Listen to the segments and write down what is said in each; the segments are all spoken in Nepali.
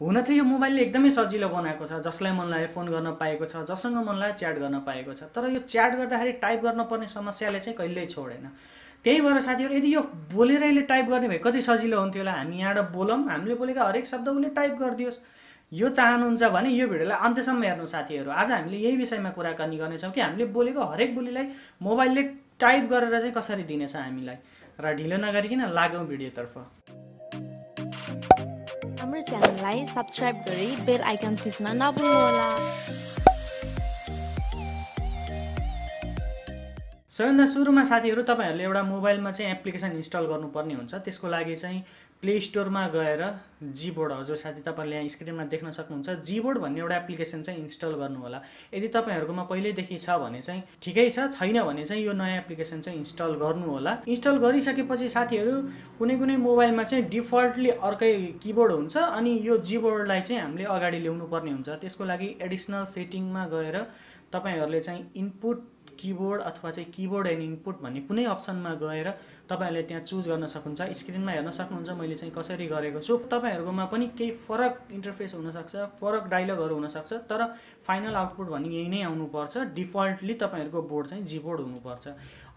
हुन त यो मोबाइलले एकदमै सजिलो बनाएको छ जसलाई मन लाग्यो फोन गर्न पाएको छ जसँग मन लाग्यो च्याट गर्न पाएको छ। तर यो च्याट गर्दाखेरि टाइप गर्नुपर्ने समस्याले चाहिँ कहिल्यै छोडेन। त्यही भएर साथीहरू यदि यो बोलेर यसले टाइप गर्ने भए कति सजिलो हुन्थ्यो होला हामी यहाँबाट बोलौँ हामीले बोलेका हरेक शब्द उसले टाइप गरिदियोस्। यो चाहनुहुन्छ भने यो भिडियोलाई अन्त्यसम्म हेर्नु साथीहरू आज हामीले यही विषयमा कुराकानी गर्नेछौँ कि हामीले बोलेको हरेक बोलीलाई मोबाइलले टाइप गरेर चाहिँ कसरी दिनेछ हामीलाई? र ढिलो नगरिकन लागौँ भिडियोतर्फ। हाम्रो च्यानललाई सब्सक्राइब गरी बेल आइकन थिच्न नभुल्नुहोला। सबैभन्दा सुरुमा साथीहरू तपाईँहरूले एउटा मोबाइलमा चाहिँ एप्लिकेसन इन्स्टल गर्नुपर्ने हुन्छ। त्यसको लागि चाहिँ प्ले स्टोरमा गएर जिबोर्ड हजुर साथी तपाईँहरूले यहाँ स्क्रिनमा देख्न सक्नुहुन्छ। जिबोर्ड भन्ने एउटा एप्लिकेसन चाहिँ इन्स्टल गर्नु होला यदि तपाईँहरूकोमा पहिल्यैदेखि छ भने चाहिँ ठिकै छ छैन भने चाहिँ यो नयाँ एप्लिकेसन चाहिँ इन्स्टल गर्नु होला इन्स्टल गरिसकेपछि साथीहरू कुनै कुनै मोबाइलमा चाहिँ डिफल्टली अर्कै किबोर्ड हुन्छ अनि यो जिबोर्डलाई चाहिँ हामीले अगाडि ल्याउनु पर्ने हुन्छ। त्यसको लागि एडिसनल सेटिङमा गएर तपाईँहरूले चाहिँ इनपुट किबोर्ड अथवा चाहिँ किबोर्ड एन्ड इनपुट भन्ने कुनै अप्सनमा गएर तपाईँहरूले त्यहाँ चुज गर्न सक्नुहुन्छ स्क्रिनमा हेर्न सक्नुहुन्छ मैले चाहिँ कसरी गरेको छु। तपाईँहरूकोमा पनि केही फरक इन्टरफेस हुनसक्छ फरक डाइलगहरू हुनसक्छ तर फाइनल आउटपुट भन्ने यही नै आउनुपर्छ। डिफल्टली तपाईँहरूको बोर्ड चाहिँ जिबोर्ड हुनुपर्छ।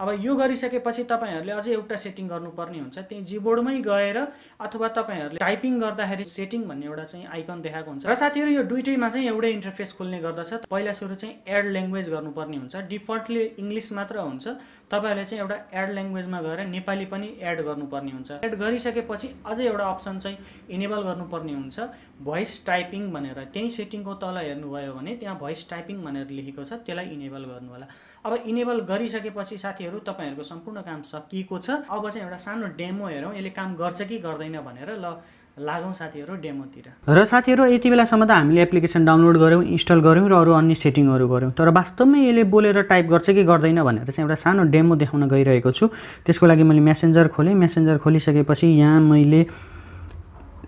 अब यो गरिसकेपछि तपाईँहरूले अझै एउटा सेटिङ गर्नुपर्ने हुन्छ। त्यही जिबोर्डमै गएर अथवा तपाईँहरूले टाइपिङ गर्दाखेरि सेटिङ भन्ने एउटा चाहिँ आइकन देखाएको हुन्छ। र साथीहरू यो दुइटैमा चाहिँ एउटै इन्टरफेस खुल्ने गर्दछ। पहिला सुरु चाहिँ एड ल्याङ्ग्वेज गर्नुपर्ने हुन्छ। डिफल्टली इङ्ग्लिस मात्र हुन्छ। तपाईँहरूले चाहिँ एउटा एड ल्याङ्ग्वेजमा गएर नेपाली पनि एड गर्नुपर्ने हुन्छ। एड गरिसकेपछि अझै एउटा अप्सन चाहिँ इनेबल गर्नुपर्ने हुन्छ। भोइस टाइपिङ भनेर। त्यही सेटिङको तल हेर्नुभयो भने त्यहाँ भोइस टाइपिङ भनेर लेखेको छ त्यसलाई इनेबल गर्नु होला अब इनेबल गरिसकेपछि साथीहरू तपाईँहरूको सम्पूर्ण काम सकिएको छ। अब चाहिँ एउटा सानो डेमो हेरौँ यसले काम गर्छ कि गर्दैन भनेर ल लागौँ साथीहरू डेमोतिर। र साथीहरू यति बेलासम्म त हामीले एप्लिकेसन डाउनलोड गऱ्यौँ इन्स्टल गऱ्यौँ र अरू अन्य सेटिङहरू गऱ्यौँ। तर वास्तवमै यसले बोलेर टाइप गर्छ कि गर्दैन भनेर चाहिँ एउटा सानो डेमो देखाउन गइरहेको छु। त्यसको लागि मैले मेसेन्जर खोलेँ। मेसेन्जर खोलिसकेपछि यहाँ मैले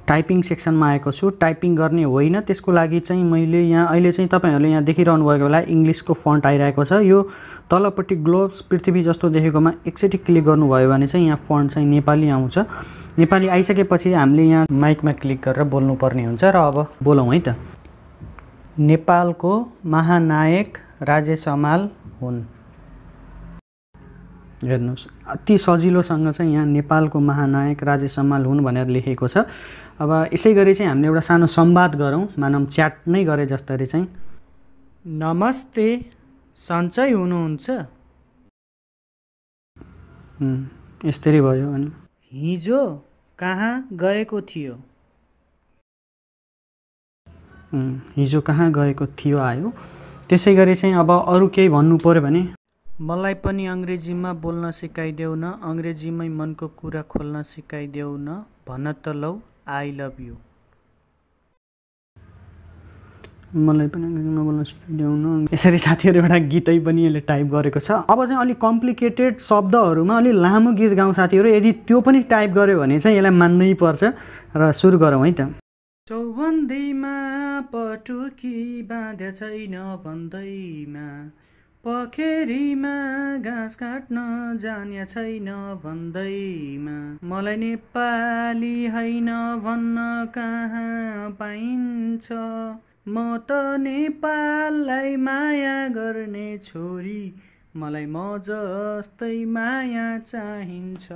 टाइपिङ सेक्सनमा आएको छु। टाइपिङ गर्ने होइन त्यसको लागि चाहिँ मैले यहाँ अहिले चाहिँ तपाईँहरूले यहाँ देखिरहनु भएको बेला इङ्ग्लिसको फन्ट आइरहेको छ। यो तलपट्टि ग्लोब्स पृथ्वी जस्तो देखेकोमा एकचोटि क्लिक गर्नुभयो भने चाहिँ यहाँ फन्ट चाहिँ नेपाली आउँछ। नेपाली आइसकेपछि हामीले यहाँ माइकमा क्लिक गरेर बोल्नुपर्ने हुन्छ र अब बोलौँ है त। नेपालको महानायक राजेश हमाल हुन्। हेर्नुहोस्। अति सजिलोसँग चाहिँ यहाँ नेपालको महानायक राजेश हमाल हुन् भनेर लेखेको छ। अब यसै गरी चाहिँ हामीले एउटा सानो संवाद गरौँ। मानव च्याट नै गरे जस्तरी चाहिँ। नमस्ते सन्चै हुनुहुन्छ? यस्तरी भयो अनि हिजो कहाँ गएको थियो? हिजो कहाँ गएको थियो आयो। त्यसै गरी चाहिँ अब अरू केही भन्नु पऱ्यो भने। मलाई पनि अङ्ग्रेजीमा बोल्न सिकाइदेऊ न अङ्ग्रेजीमै मनको कुरा खोल्न सिकाइदेऊ न भन त लौ आई लभ यु मलाई पनि अङ्ग्रेजीमा बोल्न सिकाइदेऊ न। यसरी साथीहरू एउटा गीतै पनि यसले टाइप गरेको छ। अब चाहिँ अलिक कम्प्लिकेटेड शब्दहरूमा अलिक लामो गीत गाउँ साथीहरू यदि त्यो पनि टाइप गर्यो भने चाहिँ यसलाई मान्नै पर्छ र सुरु गरौँ है त। चौबन्दीमा पटुकी बाँध्या छैन भन्दैमा पखेरीमा घाँस काट्न जान्या छैन भन्दैमा। मलाई नेपाली होइन भन्न कहाँ पाइन्छ। म त नेपाललाई माया गर्ने छोरी। मलाई म जस्तै माया चाहिन्छ।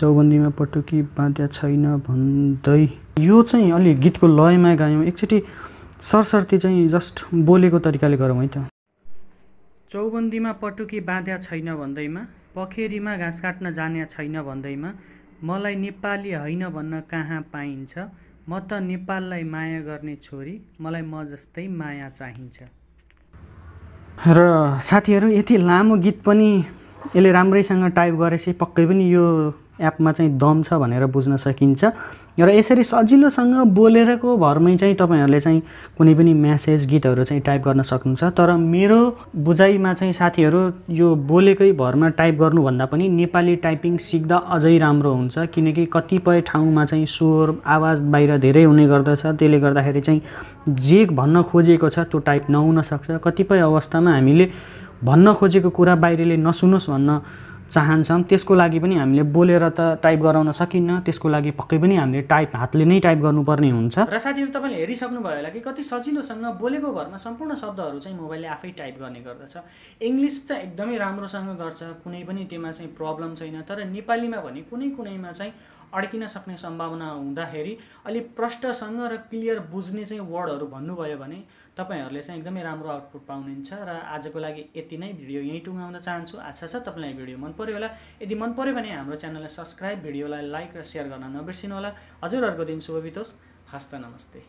चौबन्दीमा पटुकी बाँध्या छैन भन्दै। यो चाहिँ अलि गीतको लयमा गायौँ। एकचोटि सरसर्ती चाहिँ जस्ट बोलेको तरिकाले गरौँ है त। चौबन्दीमा पटुकी बाँध्या छैन भन्दैमा पखेरीमा घाँस काट्न जान्या छैन भन्दैमा मलाई नेपाली होइन भन्न कहाँ पाइन्छ म त नेपाललाई माया गर्ने छोरी मलाई म जस्तै माया चाहिन्छ। र साथीहरू यति लामो गीत पनि यसले राम्रैसँग टाइप गरेपछि पक्कै पनि यो एपमा चाहिँ दम छ भनेर बुझ्न सकिन्छ। र यसरी सजिलोसँग बोलेरको भरमै चाहिँ तपाईँहरूले चाहिँ कुनै पनि म्यासेज गीतहरू चाहिँ टाइप गर्न सक्नुहुन्छ। तर मेरो बुझाइमा चाहिँ साथीहरू यो बोलेकै भरमा टाइप गर्नुभन्दा पनि नेपाली टाइपिङ सिक्दा अझै राम्रो हुन्छ। किनकि कतिपय ठाउँमा चाहिँ स्वर आवाज बाहिर धेरै हुने गर्दछ। त्यसले गर्दाखेरि चाहिँ जे भन्न खोजेको छ त्यो टाइप नहुन सक्छ। कतिपय अवस्थामा हामीले भन्न खोजेको कुरा बाहिरले नसुनोस् भन्न चाहन्छौँ त्यसको लागि पनि हामीले बोलेर त टाइप गराउन सकिन्न त्यसको लागि पक्कै पनि हामीले टाइप हातले नै टाइप गर्नुपर्ने हुन्छ। र साथीहरू तपाईँले हेरिसक्नुभयो होला कि कति सजिलोसँग बोलेको भरमा सम्पूर्ण शब्दहरू चाहिँ मोबाइलले आफै टाइप गर्ने गर्दछ। इङ्ग्लिस चाहिँ एकदमै राम्रोसँग गर्छ कुनै पनि त्यसमा चाहिँ प्रब्लम छैन। तर नेपालीमा भने कुनै कुनैमा चाहिँ अड्किन सक्ने सम्भावना हुँदाखेरि अलिक प्रष्टसँग र क्लियर बुझ्ने चाहिँ वर्डहरू भन्नुभयो भने तपाईँहरूले चाहिँ एकदमै राम्रो आउटपुट पाउनुहुन्छ र आजको लागि यति नै भिडियो यहीँ टुङ्गाउन चाहन्छु। आशा छ तपाईँलाई भिडियो मन पऱ्यो होला। यदि मन पऱ्यो भने हाम्रो च्यानललाई सब्सक्राइब भिडियोलाई लाइक र सेयर गर्न नबिर्सिनु होला हजुरहरूको दिन शुभ बितोस्। हस्त नमस्ते।